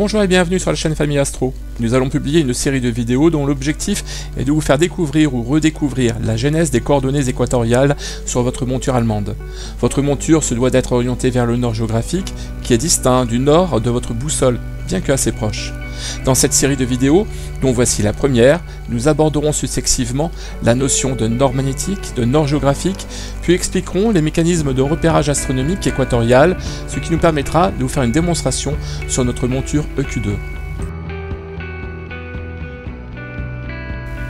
Bonjour et bienvenue sur la chaîne Famille Astro. Nous allons publier une série de vidéos dont l'objectif est de vous faire découvrir ou redécouvrir la genèse des coordonnées équatoriales sur votre monture allemande. Votre monture se doit d'être orientée vers le nord géographique, qui est distinct du nord de votre boussole, bien que assez proche. Dans cette série de vidéos, dont voici la première, nous aborderons successivement la notion de nord magnétique, de nord géographique, puis expliquerons les mécanismes de repérage astronomique équatorial, ce qui nous permettra de vous faire une démonstration sur notre monture EQ2.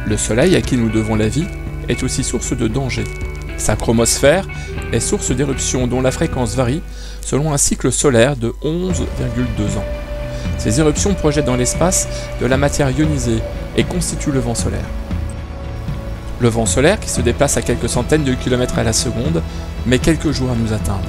Le Soleil, à qui nous devons la vie, est aussi source de danger. Sa chromosphère est source d'éruptions dont la fréquence varie selon un cycle solaire de 11,2 ans. Ces éruptions projettent dans l'espace de la matière ionisée et constituent le vent solaire. Le vent solaire qui se déplace à quelques centaines de kilomètres à la seconde met quelques jours à nous atteindre.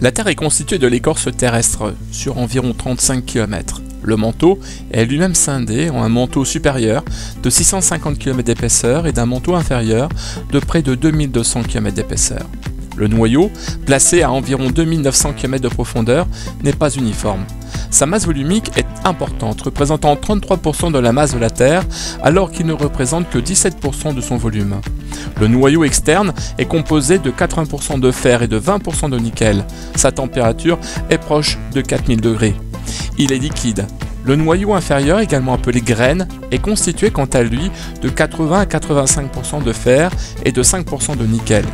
La Terre est constituée de l'écorce terrestre sur environ 35 km. Le manteau est lui-même scindé en un manteau supérieur de 650 km d'épaisseur et d'un manteau inférieur de près de 2200 km d'épaisseur. Le noyau, placé à environ 2900 km de profondeur, n'est pas uniforme. Sa masse volumique est importante, représentant 33% de la masse de la Terre, alors qu'il ne représente que 17% de son volume. Le noyau externe est composé de 80% de fer et de 20% de nickel. Sa température est proche de 4000 degrés. Il est liquide. Le noyau inférieur, également appelé graine, est constitué quant à lui de 80 à 85% de fer et de 5% de nickel.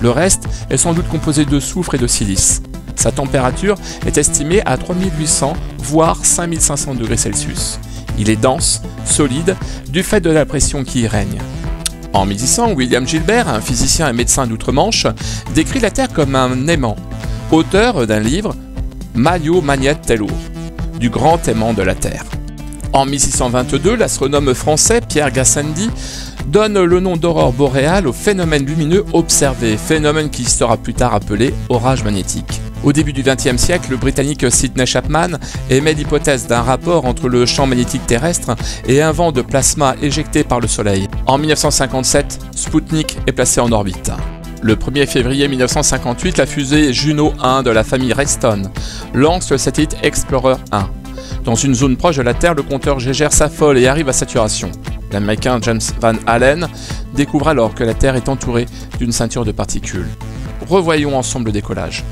Le reste est sans doute composé de soufre et de silice. Sa température est estimée à 3800 voire 5500 degrés Celsius. Il est dense, solide, du fait de la pression qui y règne. En 1600, William Gilbert, un physicien et médecin d'outre-Manche, décrit la Terre comme un aimant, auteur d'un livre Mario Magnet Tellour, du grand aimant de la Terre. En 1622, l'astronome français Pierre Gassendi donne le nom d'aurore boréale au phénomène lumineux observé, phénomène qui sera plus tard appelé orage magnétique. Au début du XXe siècle, le Britannique Sidney Chapman émet l'hypothèse d'un rapport entre le champ magnétique terrestre et un vent de plasma éjecté par le Soleil. En 1957, Sputnik est placé en orbite. Le 1er février 1958, la fusée Juno 1 de la famille Reston lance le satellite Explorer 1. Dans une zone proche de la Terre, le compteur Gégère s'affole et arrive à saturation. L'américain James Van Allen découvre alors que la Terre est entourée d'une ceinture de particules. Revoyons ensemble le décollage.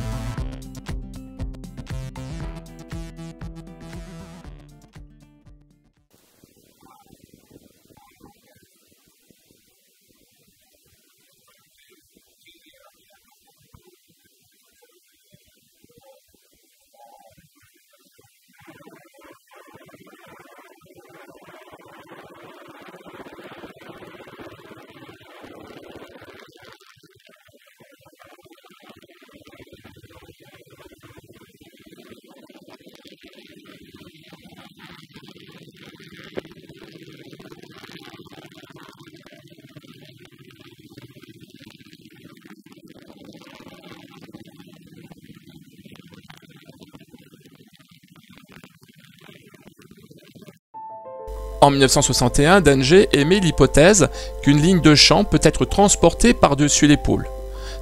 En 1961, Danger émet l'hypothèse qu'une ligne de champ peut être transportée par-dessus pôles.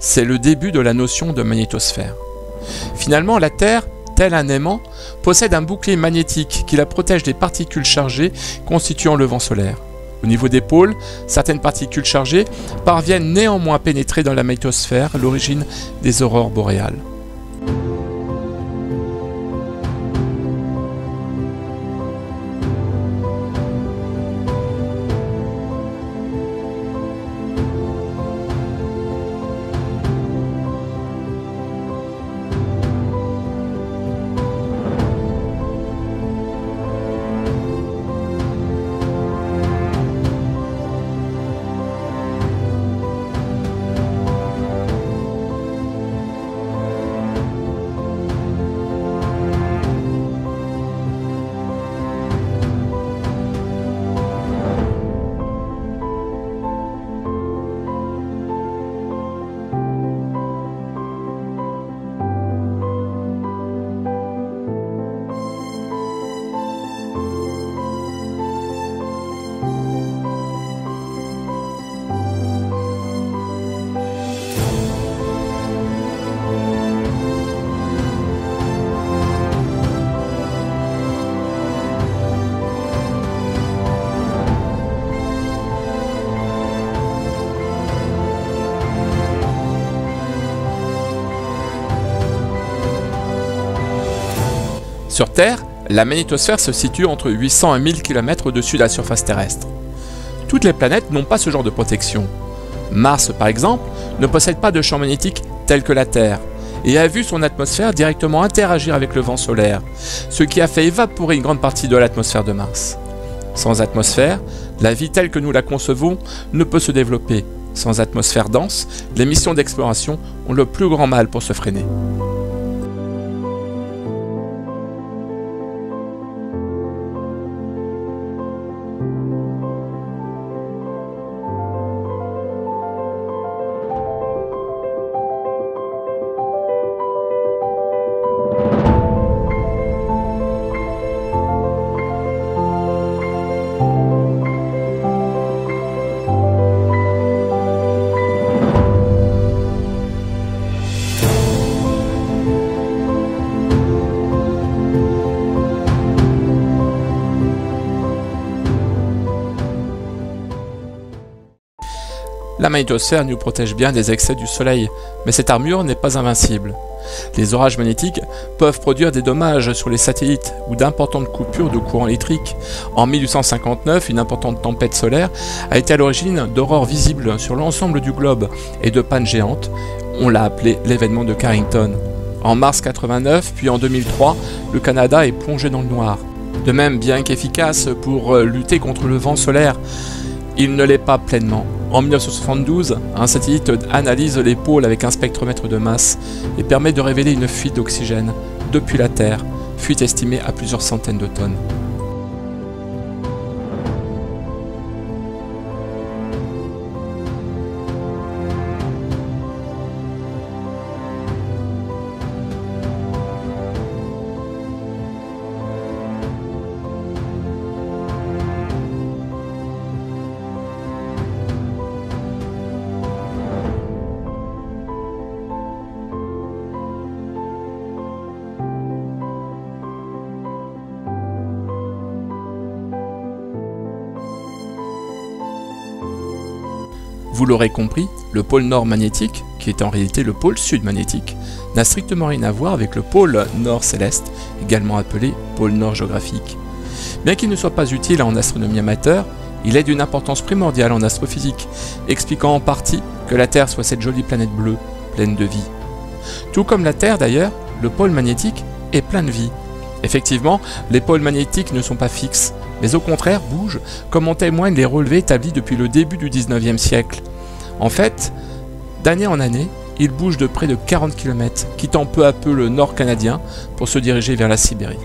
C'est le début de la notion de magnétosphère. Finalement, la Terre, tel un aimant, possède un bouclier magnétique qui la protège des particules chargées constituant le vent solaire. Au niveau des pôles, certaines particules chargées parviennent néanmoins à pénétrer dans la magnétosphère, l'origine des aurores boréales. Sur Terre, la magnétosphère se situe entre 800 et 1000 km au-dessus de la surface terrestre. Toutes les planètes n'ont pas ce genre de protection. Mars, par exemple, ne possède pas de champ magnétique tel que la Terre, et a vu son atmosphère directement interagir avec le vent solaire, ce qui a fait évaporer une grande partie de l'atmosphère de Mars. Sans atmosphère, la vie telle que nous la concevons ne peut se développer. Sans atmosphère dense, les missions d'exploration ont le plus grand mal pour se freiner. La magnétosphère nous protège bien des excès du soleil, mais cette armure n'est pas invincible. Les orages magnétiques peuvent produire des dommages sur les satellites ou d'importantes coupures de courant électrique. En 1859, une importante tempête solaire a été à l'origine d'aurores visibles sur l'ensemble du globe et de pannes géantes. On l'a appelé l'événement de Carrington. En mars 89, puis en 2003, le Canada est plongé dans le noir. De même, bien qu'efficace pour lutter contre le vent solaire, il ne l'est pas pleinement. En 1972, un satellite analyse les pôles avec un spectromètre de masse et permet de révéler une fuite d'oxygène depuis la Terre, fuite estimée à plusieurs centaines de tonnes. Vous l'aurez compris, le pôle nord magnétique, qui est en réalité le pôle sud magnétique, n'a strictement rien à voir avec le pôle nord céleste, également appelé pôle nord géographique. Bien qu'il ne soit pas utile en astronomie amateur, il est d'une importance primordiale en astrophysique, expliquant en partie que la Terre soit cette jolie planète bleue, pleine de vie. Tout comme la Terre d'ailleurs, le pôle magnétique est plein de vie. Effectivement, les pôles magnétiques ne sont pas fixes, mais au contraire bougent, comme en témoignent les relevés établis depuis le début du 19e siècle. En fait, d'année en année, ils bougent de près de 40 km, quittant peu à peu le nord canadien pour se diriger vers la Sibérie.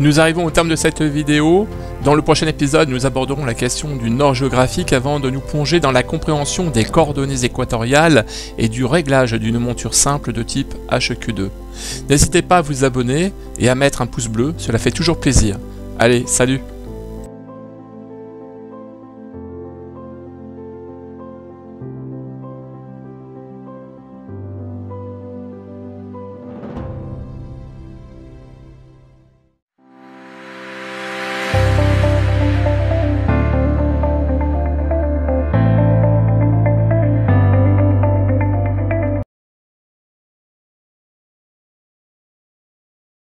Nous arrivons au terme de cette vidéo. Dans le prochain épisode, nous aborderons la question du nord géographique avant de nous plonger dans la compréhension des coordonnées équatoriales et du réglage d'une monture simple de type HQ2. N'hésitez pas à vous abonner et à mettre un pouce bleu, cela fait toujours plaisir. Allez, salut